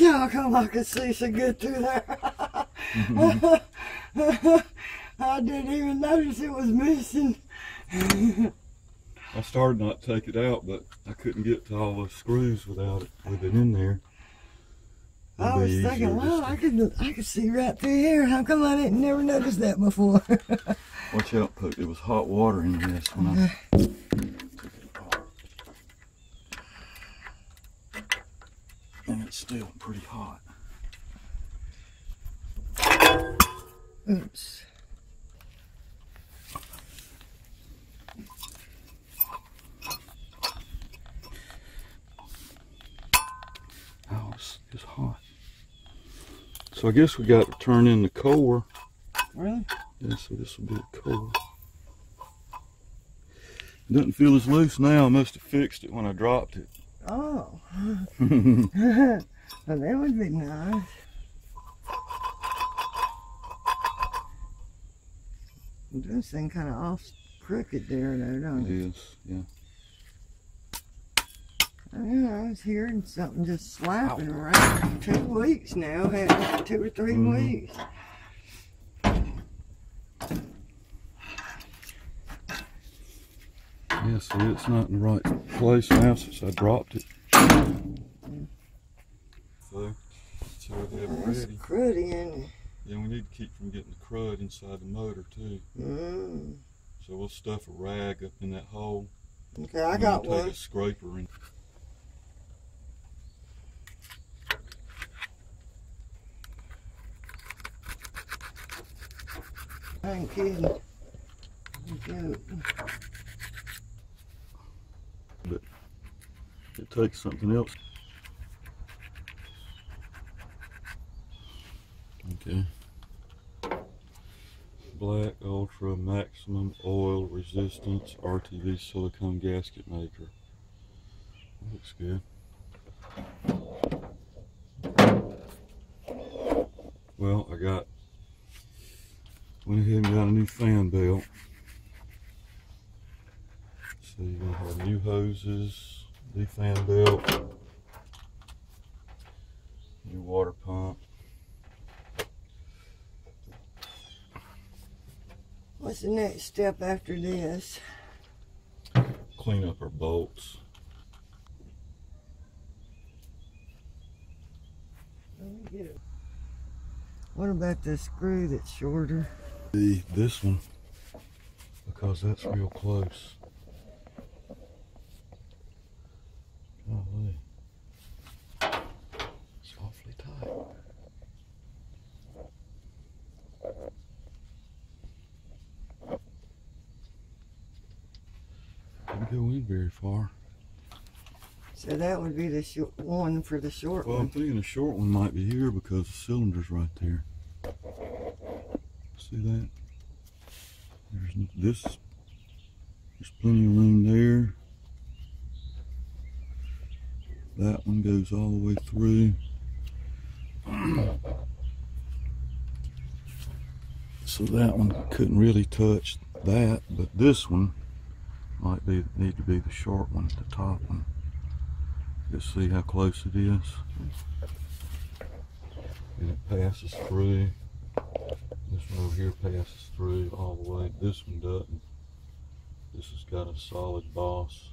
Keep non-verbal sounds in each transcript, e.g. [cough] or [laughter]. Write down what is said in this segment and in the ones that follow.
That's how come I could see so good through there. [laughs] I didn't even notice it was missing. I started not to take it out, but I couldn't get to all the screws without it with it in there. I It'd be was thinking, just wow, to- I could I could see right through here. How come I didn't never notice that before? [laughs] Watch out, Puck. There was hot water in this when I [laughs] took it apart. And it's still pretty hot. Oops. Oh, it's, it's hot. So I guess we got to turn in the core. Really? Yeah, so this will be the core. Doesn't feel as loose now. I must have fixed it when I dropped it. Oh. [laughs] well, that would be nice. It does seem kind of off crooked there, though, don't It it? is, yeah. I know, I was hearing something just slapping around two weeks now, had two or 3 Mhm. weeks. Yeah, so it's not in the right place now since I dropped it. So, so we have it That's ready. cruddy, isn't it? Yeah, we need to keep from getting the crud inside the motor too. Mm. So we'll stuff a rag up in that hole. Okay, I got we'll take a scraper and I ain't kidding. No joke. it takes something else. Okay. Black Ultra Maximum Oil Resistance RTV Silicone Gasket Maker. Looks good. Well, I got went ahead and got a new fan belt. So you're gonna have new hoses, new fan belt, new water pump. What's the next step after this? clean up our bolts. What about the screw that's shorter? The this one because that's real close. Golly. Didn't go in very far. So that would be the short one for the short Well, I'm thinking the short one might be here because the cylinder's right there. See that? There's this. There's plenty of room there. That one goes all the way through. [clears throat] So that one couldn't really touch that, but this one might be need to be the short one, at the top one. Just see how close it is. And it passes through. This one over here passes through all the way. This one doesn't. This has got a solid boss.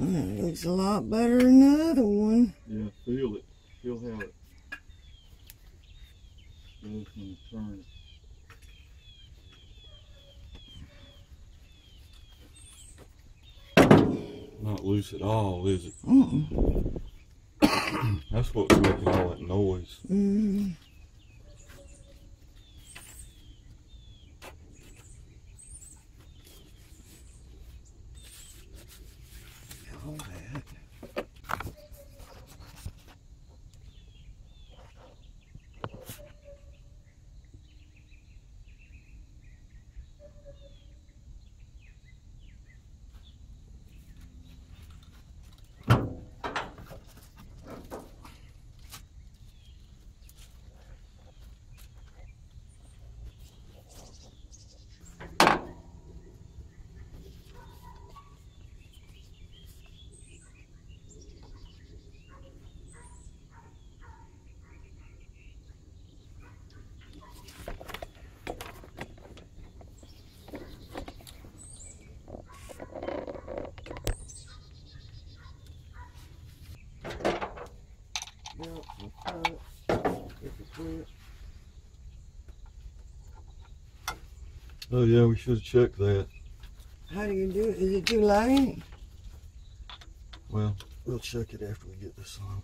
Mm, it looks a lot better than the other one. Yeah, feel it. Feel how it goes when you turn it. Not loose at all, is it? Mm-mm. [coughs] That's what's making all that noise. Mm. Oh yeah, we should have checked that. How do you do it? Is it too late? Well, we'll check it after we get this on.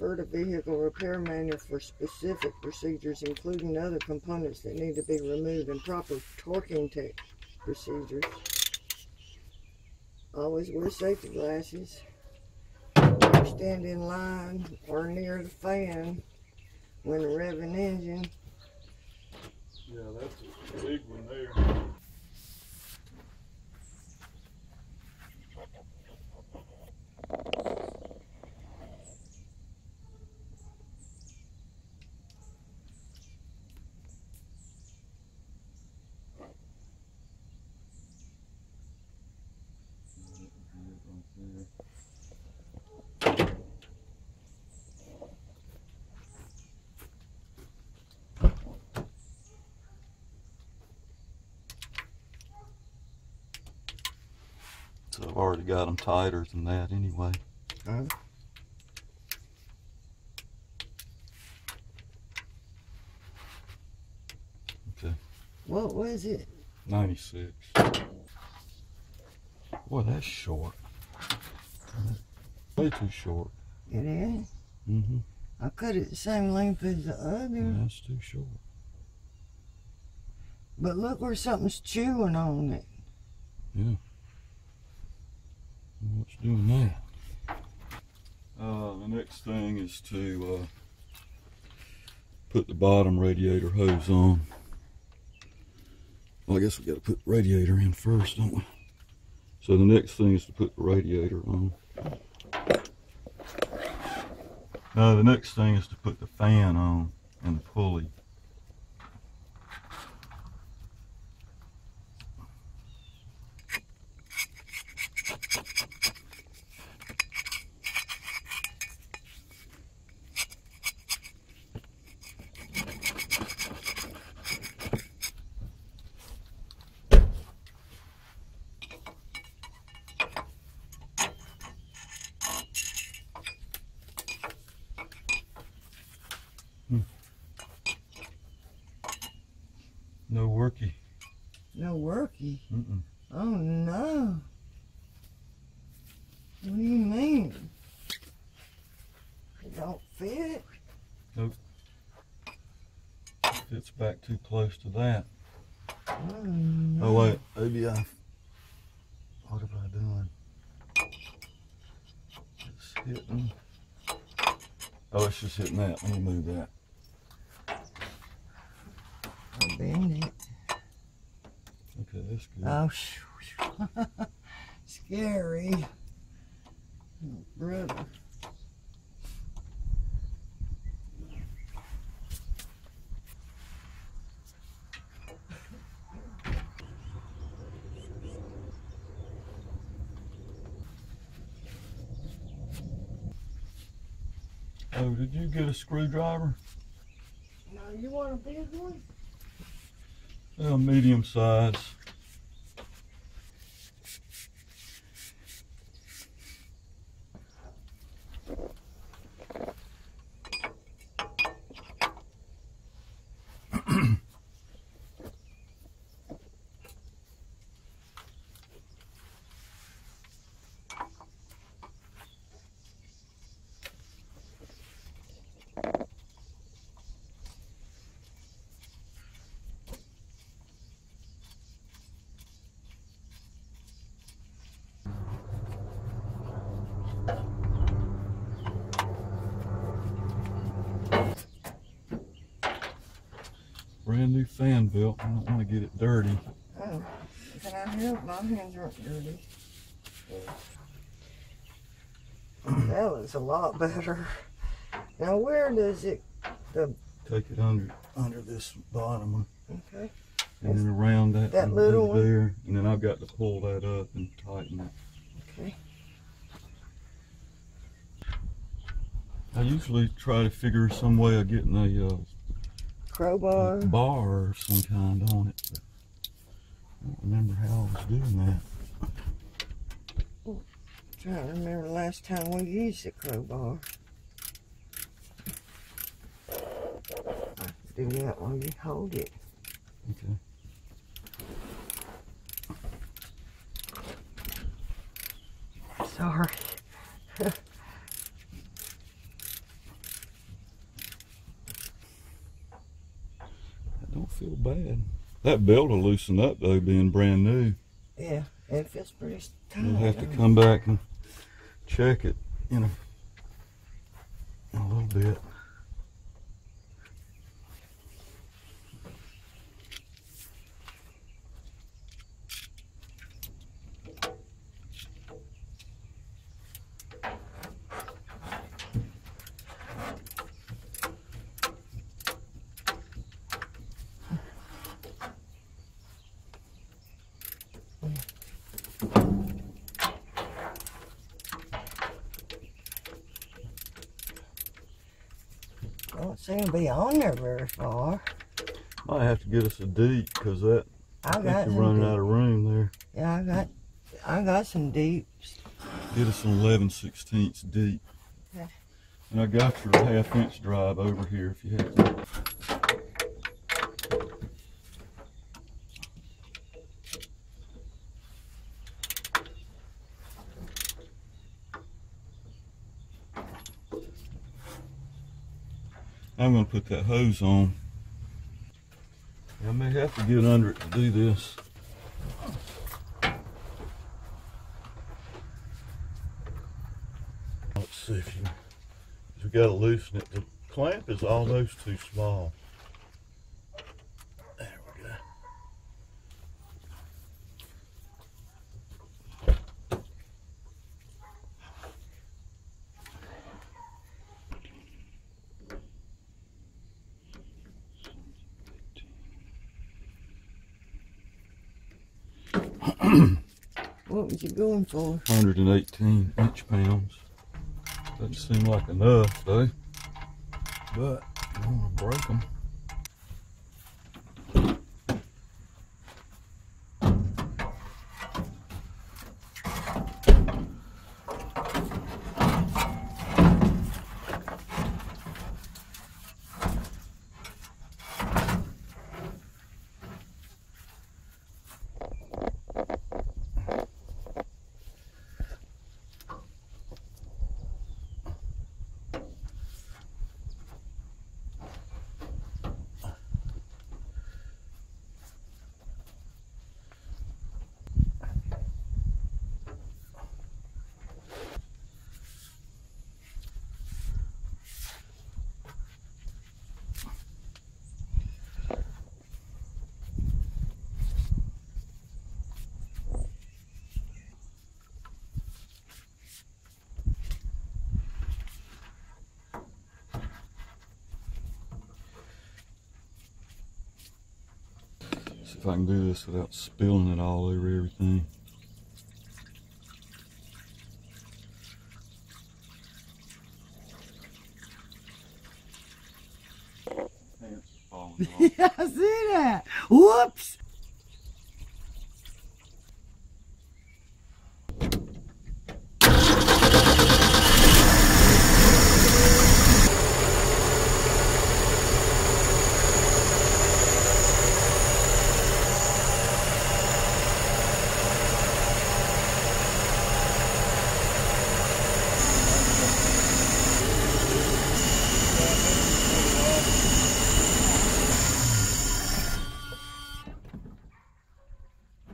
Refer to vehicle repair manual for specific procedures, including other components that need to be removed and proper torquing procedures. Always wear safety glasses. Stand in line or near the fan when revving engine. Yeah, that's a big one there. So I've already got them tighter than that anyway. Huh? Okay, What was it? 96. Boy, that's short. Way too short. It is? Mm-hmm. I cut it the same length as the other. That's too short. But look where something's chewing on it. What's doing that? Uh, the next thing is to uh, put the bottom radiator hose on. Well, I guess we got to put the radiator in first, don't we? So the next thing is to put the radiator on. Uh, the next thing is to put the fan on and the pulley. Hmm. No worky. No worky. Mm-mm. Oh no. What do you mean? It don't fit? Nope. It's back too close to that. Oh, no. Oh wait, maybe I. What have I done? It's hitting. Oh, it's just hitting that. Let me move that. Bend it. Okay, that's good. Oh, shoo- [laughs] scary. Oh, brother. Oh, did you get a screwdriver? No, you want a big one? Uh, medium size. Brand new fan built. I don't want to get it dirty. Oh, can I help? My hands aren't dirty. That looks a lot better. Now, where does it? Take it under under this bottom one. Okay. and then around that, That little one? there, and then I've got to pull that up and tighten it. Okay. I usually try to figure some way of getting a uh, Crowbar. bar or some kind on it. But remember how I was doing that. Trying to remember the last time we used the crowbar. I do that while you hold it. Okay. Sorry. [laughs] That don't feel bad. That belt will loosen up though, being brand new. Yeah, it feels pretty tight. We'll have to come back and check it in a little bit. Don't seem to be on there very far. Might have to get us a deep because that I, I got you're running deep. out of room there. Yeah, I got, I got some deeps. Get us an 11 sixteenths deep. Okay. And I got your half inch drive over here if you have to. I'm going to put that hose on. I may have to get under it to do this. Let's see if you. We got to loosen it. The clamp is almost too small. What was you going for? 118 inch pounds. Doesn't seem like enough though. But I want to break them. If I can do this without spilling it all over everything. Pants falling off. [laughs] yeah, I see that. Whoops.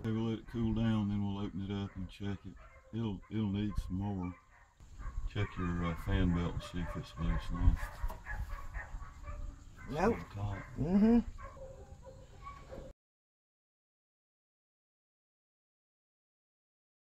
Okay, we'll let it cool down, then we'll open it up and check it. It'll it'll need some more. Check your uh, fan belt and see if it's loose enough. Nope. Mm-hmm.